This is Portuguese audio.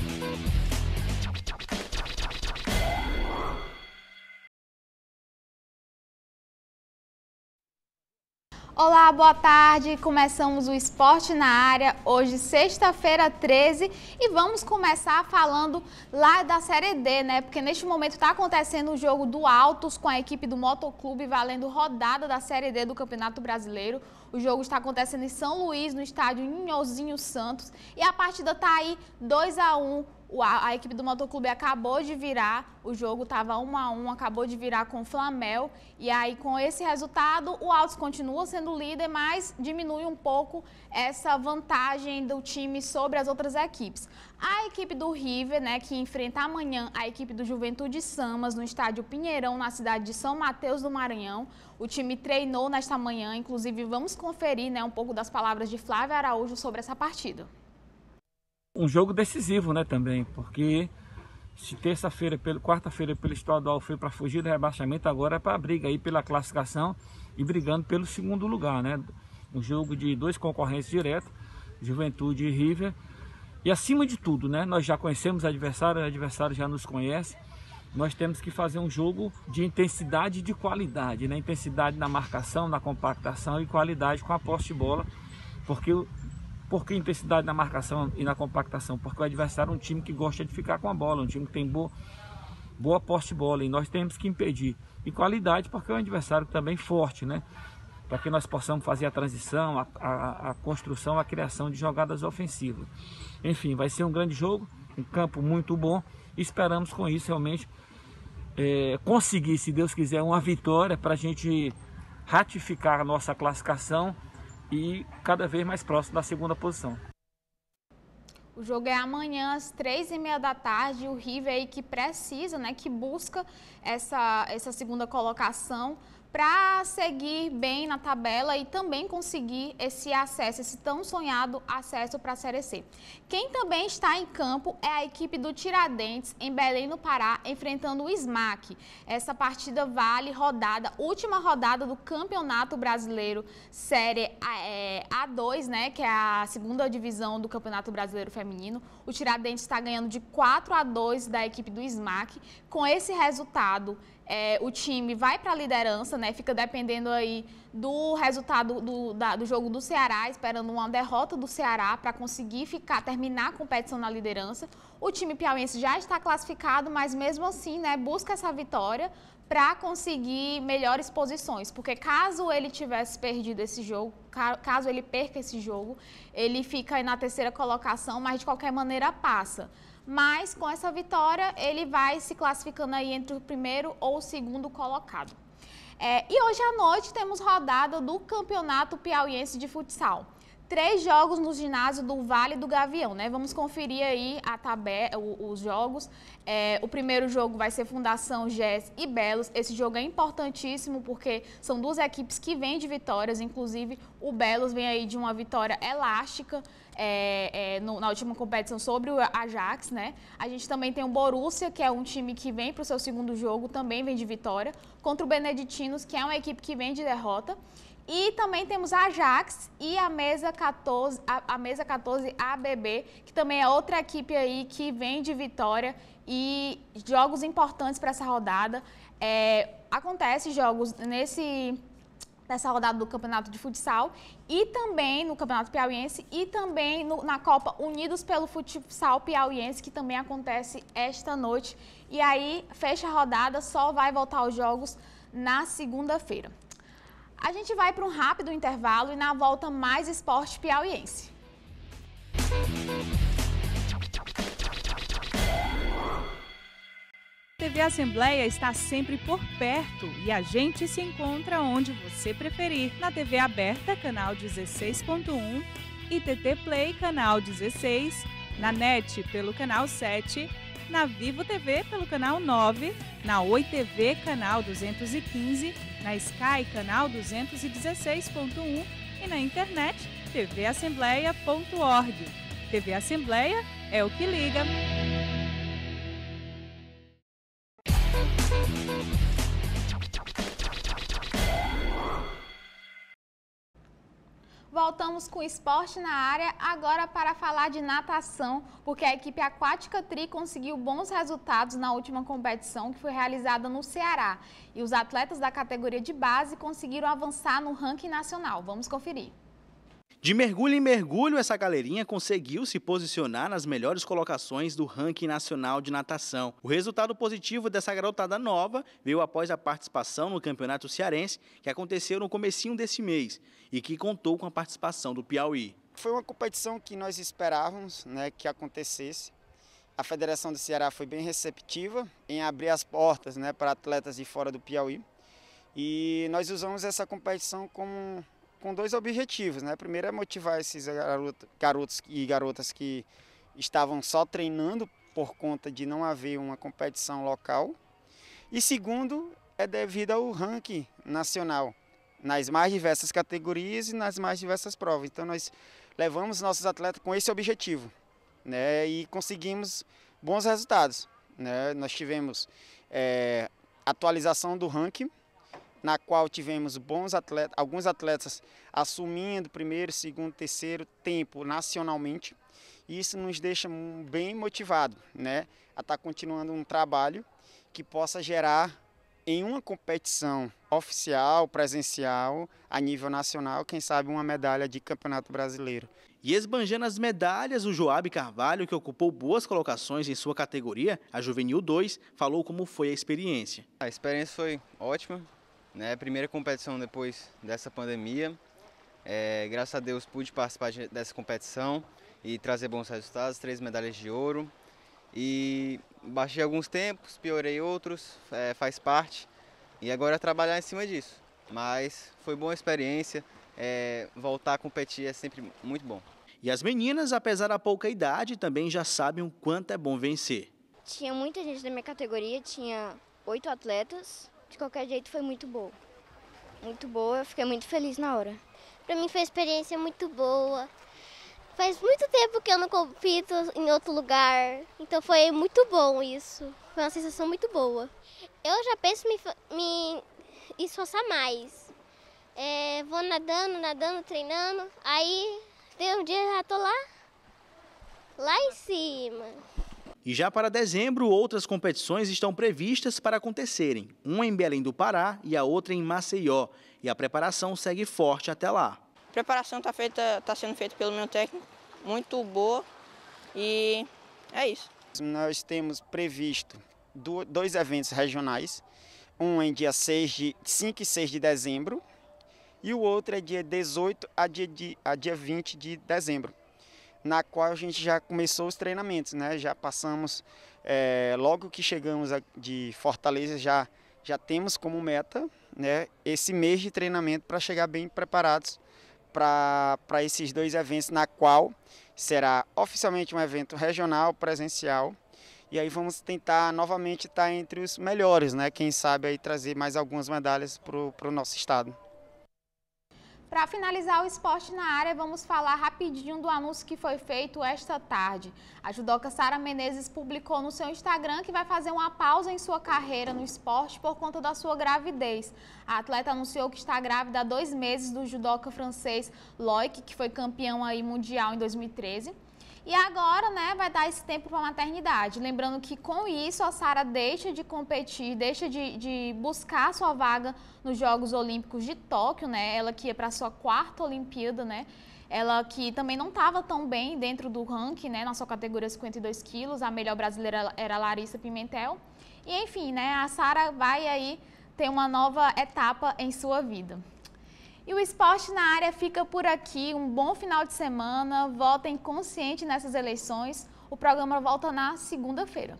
Thank you. Olá, boa tarde. Começamos o Esporte na Área, hoje, sexta-feira 13, e vamos começar falando lá da Série D, né? Porque neste momento está acontecendo o jogo do Altos com a equipe do Motoclube, valendo rodada da Série D do Campeonato Brasileiro. O jogo está acontecendo em São Luís, no estádio Ninhozinho Santos, e a partida está aí 2 a 1 a, equipe do Motoclube acabou de virar, o jogo estava 1 a 1 acabou de virar com o Flamel. E aí, com esse resultado, o Altos continua sendo líder, mas diminui um pouco essa vantagem do time sobre as outras equipes. A equipe do River, né, que enfrenta amanhã a equipe do Juventude Samas no estádio Pinheirão, na cidade de São Mateus do Maranhão. O time treinou nesta manhã, inclusive vamos conferir né, um pouco das palavras de Flávio Araújo sobre essa partida um jogo decisivo, né, também, porque se terça-feira, quarta-feira pelo estadual foi para fugir do rebaixamento, agora é para briga aí pela classificação e brigando pelo segundo lugar, né? Um jogo de dois concorrentes diretos, Juventude e River. E acima de tudo, né, nós já conhecemos adversário, o adversário já nos conhece. Nós temos que fazer um jogo de intensidade e de qualidade, né? Intensidade na marcação, na compactação e qualidade com a posse de bola, porque por que intensidade na marcação e na compactação? Porque o adversário é um time que gosta de ficar com a bola, um time que tem boa, boa poste bola e nós temos que impedir. E qualidade porque é um adversário também forte, né? Para que nós possamos fazer a transição, a, a, a, construção, a criação de jogadas ofensivas. Enfim, vai ser um grande jogo, um campo muito bom. Esperamos com isso realmente é, conseguir, se Deus quiser, uma vitória para a gente ratificar a nossa classificação e cada vez mais próximo da segunda posição. O jogo é amanhã às três e meia da tarde. O River aí que precisa, né, que busca essa, essa segunda colocação para seguir bem na tabela e também conseguir esse acesso, esse tão sonhado acesso para a Série C. Quem também está em campo é a equipe do Tiradentes, em Belém, no Pará, enfrentando o SMAC. Essa partida vale rodada, última rodada do Campeonato Brasileiro Série A2, é, né, que é a segunda divisão do Campeonato Brasileiro Feminino. O Tiradentes está ganhando de 4 a 2 da equipe do SMAC. Com esse resultado, é, o time vai para a liderança, né? Fica dependendo aí do resultado do, da, do jogo do Ceará, esperando uma derrota do Ceará para conseguir ficar, terminar a competição na liderança. O time piauiense já está classificado, mas mesmo assim, né, busca essa vitória para conseguir melhores posições, porque caso ele tivesse perdido esse jogo, caso ele perca esse jogo, ele fica na terceira colocação, mas de qualquer maneira passa mas com essa vitória ele vai se classificando aí entre o primeiro ou o segundo colocado. É, e hoje à noite temos rodada do Campeonato Piauiense de Futsal. Três jogos no ginásio do Vale do Gavião, né? Vamos conferir aí a tabela, os jogos. É, o primeiro jogo vai ser Fundação GES e Belos. Esse jogo é importantíssimo porque são duas equipes que vêm de vitórias. Inclusive, o Belos vem aí de uma vitória elástica é, é, no, na última competição sobre o Ajax, né? A gente também tem o Borussia, que é um time que vem para o seu segundo jogo, também vem de vitória, contra o Beneditinos, que é uma equipe que vem de derrota. E também temos a Ajax e a Mesa 14, a, a Mesa 14 ABB, que também é outra equipe aí que vem de vitória e jogos importantes para essa rodada. É, acontece jogos nesse nessa rodada do Campeonato de Futsal e também no Campeonato Piauiense e também no, na Copa Unidos pelo Futsal Piauiense, que também acontece esta noite. E aí, fecha a rodada, só vai voltar aos jogos na segunda-feira. A gente vai para um rápido intervalo e na volta mais esporte piauiense. TV Assembleia está sempre por perto e a gente se encontra onde você preferir. Na TV aberta, canal 16.1, ITT Play, canal 16, na NET pelo canal 7, na Vivo TV pelo canal 9, na Oi TV, canal 215, na Sky, canal 216.1 e na internet tvassembleia.org. TV Assembleia é o que liga. Com esporte na área, agora para falar de natação, porque a equipe aquática Tri conseguiu bons resultados na última competição que foi realizada no Ceará. E os atletas da categoria de base conseguiram avançar no ranking nacional. Vamos conferir. De mergulho em mergulho, essa galerinha conseguiu se posicionar nas melhores colocações do ranking nacional de natação. O resultado positivo dessa garotada nova veio após a participação no Campeonato Cearense, que aconteceu no comecinho desse mês e que contou com a participação do Piauí. Foi uma competição que nós esperávamos né, que acontecesse. A Federação do Ceará foi bem receptiva em abrir as portas né, para atletas de fora do Piauí. E nós usamos essa competição como com dois objetivos, né? Primeiro é motivar esses garotos e garotas que estavam só treinando por conta de não haver uma competição local. E segundo é devido ao ranking nacional nas mais diversas categorias e nas mais diversas provas. Então nós levamos nossos atletas com esse objetivo, né? E conseguimos bons resultados, né? Nós tivemos é, atualização do ranking na qual tivemos bons atletas, alguns atletas assumindo primeiro, segundo, terceiro tempo nacionalmente. Isso nos deixa bem motivado, né, a estar tá continuando um trabalho que possa gerar em uma competição oficial, presencial, a nível nacional, quem sabe uma medalha de campeonato brasileiro. E esbanjando as medalhas, o Joab Carvalho, que ocupou boas colocações em sua categoria, a Juvenil 2, falou como foi a experiência. A experiência foi ótima, né? Primeira competição depois dessa pandemia. É, graças a Deus pude participar dessa competição e trazer bons resultados, três medalhas de ouro. E baixei alguns tempos, piorei outros, é, faz parte. E agora é trabalhar em cima disso. Mas foi boa experiência, é, voltar a competir é sempre muito bom. E as meninas, apesar da pouca idade, também já sabem o quanto é bom vencer. Tinha muita gente da minha categoria, tinha oito atletas de qualquer jeito foi muito boa. Muito boa, eu fiquei muito feliz na hora. Para mim foi uma experiência muito boa. Faz muito tempo que eu não compito em outro lugar, então foi muito bom isso. Foi uma sensação muito boa. Eu já penso em me, me esforçar mais. É, vou nadando, nadando, treinando, aí tem um dia já tô lá, lá em cima. E já para dezembro, outras competições estão previstas para acontecerem, uma em Belém do Pará e a outra em Maceió. E a preparação segue forte até lá. A preparação está feita, tá sendo feita pelo meu técnico, muito boa e é isso. Nós temos previsto dois eventos regionais, um em dia 6 de, 5 e 6 de dezembro e o outro é dia 18 a dia, de, a dia 20 de dezembro na qual a gente já começou os treinamentos, né? Já passamos, é, logo que chegamos de Fortaleza, já, já temos como meta né, esse mês de treinamento para chegar bem preparados para esses dois eventos, na qual será oficialmente um evento regional, presencial, e aí vamos tentar novamente estar entre os melhores, né? Quem sabe aí trazer mais algumas medalhas para o nosso estado. Para finalizar o esporte na área, vamos falar rapidinho do anúncio que foi feito esta tarde. A judoca Sara Menezes publicou no seu Instagram que vai fazer uma pausa em sua carreira no esporte por conta da sua gravidez. A atleta anunciou que está grávida há dois meses do judoca francês Loic, que foi campeão aí mundial em 2013. E agora, né, vai dar esse tempo para a maternidade. Lembrando que com isso a Sara deixa de competir, deixa de, de buscar sua vaga nos Jogos Olímpicos de Tóquio, né? Ela que ia para sua quarta Olimpíada, né? Ela que também não estava tão bem dentro do ranking, né? Na sua categoria 52 quilos, a melhor brasileira era Larissa Pimentel. E enfim, né? A Sara vai aí ter uma nova etapa em sua vida. E o esporte na área fica por aqui. Um bom final de semana. Votem consciente nessas eleições. O programa volta na segunda-feira.